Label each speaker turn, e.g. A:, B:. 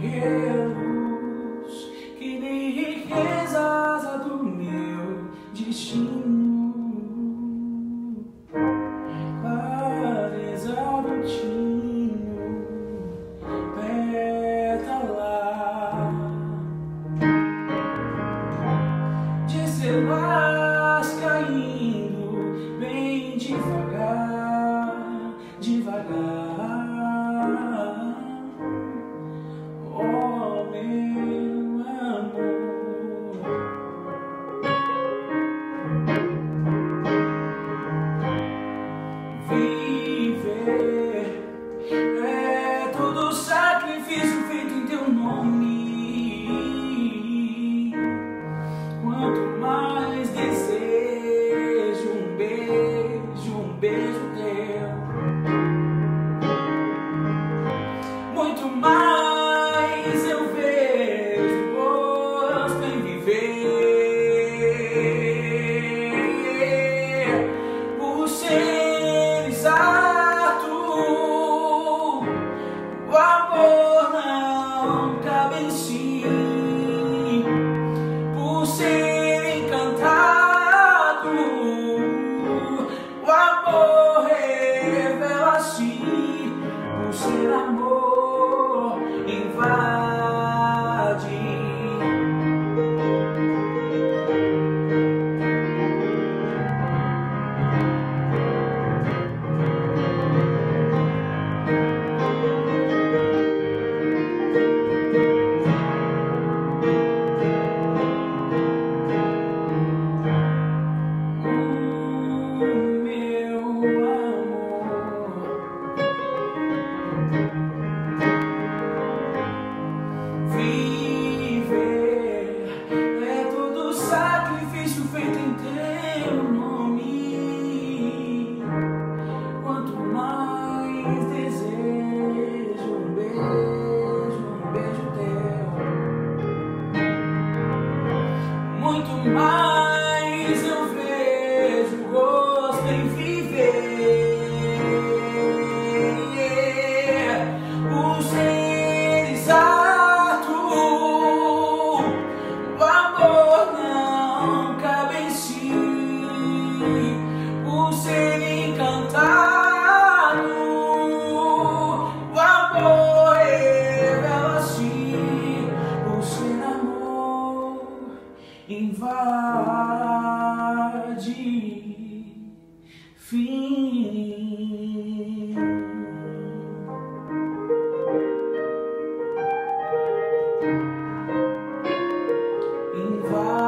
A: Here. invade fim. Invade.